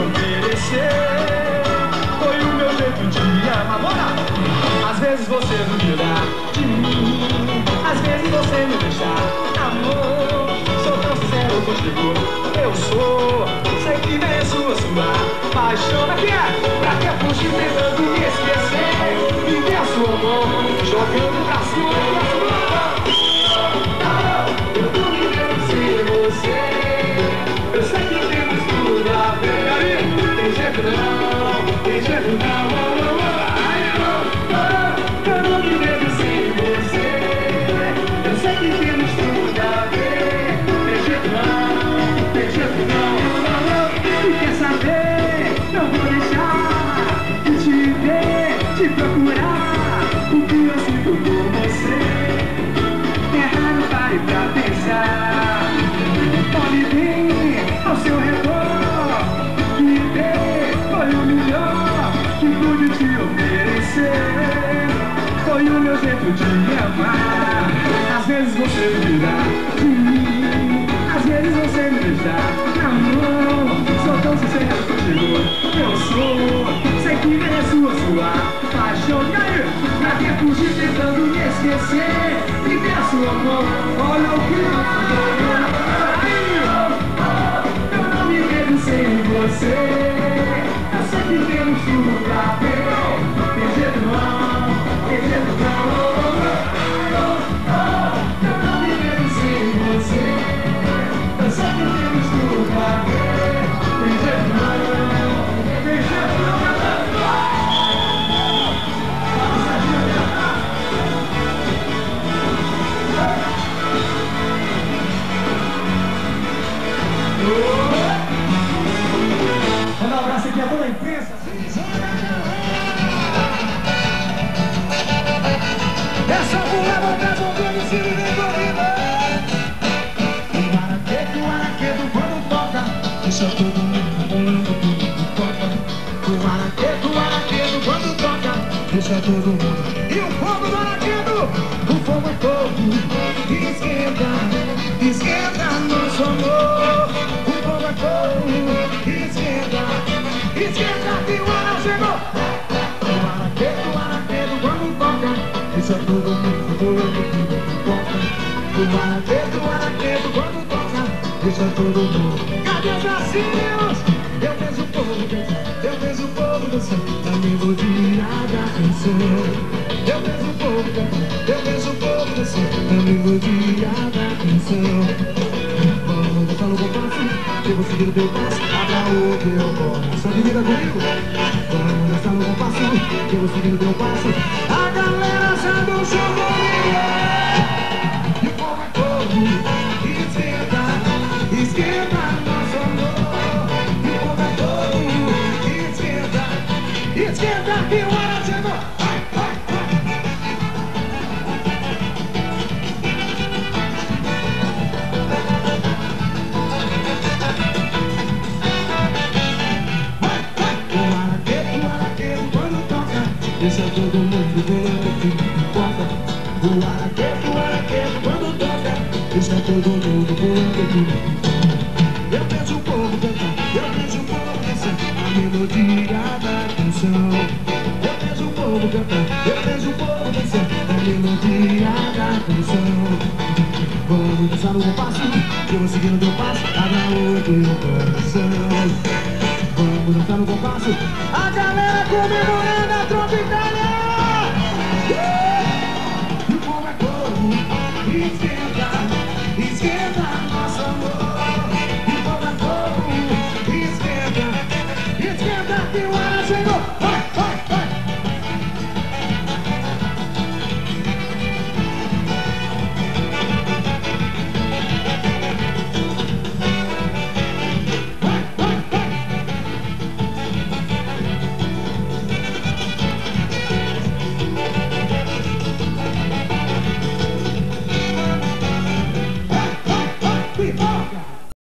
oferecer. Foi o meu jeito de amar. Bora! Às vezes você duvida de mim, às vezes você me deixa. Amor, sou tão sincero contigo. Eu sou, sei que mereço a sua paixão. Pra quê? Pra que fugir tentando me esquecer? Viver a sua mão, jogando pra cima. Foi o meu jeito de amar. Às vezes você duvida de mim. Às vezes você me deixa na mão. Sou tão sincero contigo. Eu sou. Sei que mereço a sua paixão. E aí? Pra que fugir tentando me esquecer? Viver a sua mão. Olha o que eu Aí, Essa mulher tá bombando se me corrida O araqueto, o quando toca Deixa todo mundo O o quando toca Deixa todo mundo. E o fogo do araqueto O fogo é fogo chegou. O araqueto, o araqueto quando toca Deixa todo mundo voando tudo toca O araqueto, o araqueto quando toca Deixa todo mundo Cadê os bracinhos? Eu vejo o povo dançar. Eu vejo o povo dançar. Na melodia da canção. Eu vejo o povo cantar Eu vejo o povo dançar. Na melodia da canção Seguir o teu passo Abra o teu Divida comigo. Vamos dançar no compasso Eu vou seguir o teu passo A galera sabe o show comigo E o povo é fogo Esquenta, esquenta nosso amor. E o povo é fogo Esquenta, esquenta que o hora chegou Deixa todo mundo ver o que importa. O araqueto, o araqueto quando toca Deixa todo mundo ver o que importa. Eu vejo o povo cantar, eu vejo o povo dançar A melodia da canção. Eu vejo o povo cantar, eu vejo o povo dançar A melodia da canção. Vamos dançar no compasso, que eu vou seguindo o teu passo Abra o coração. Vamos dançar no compasso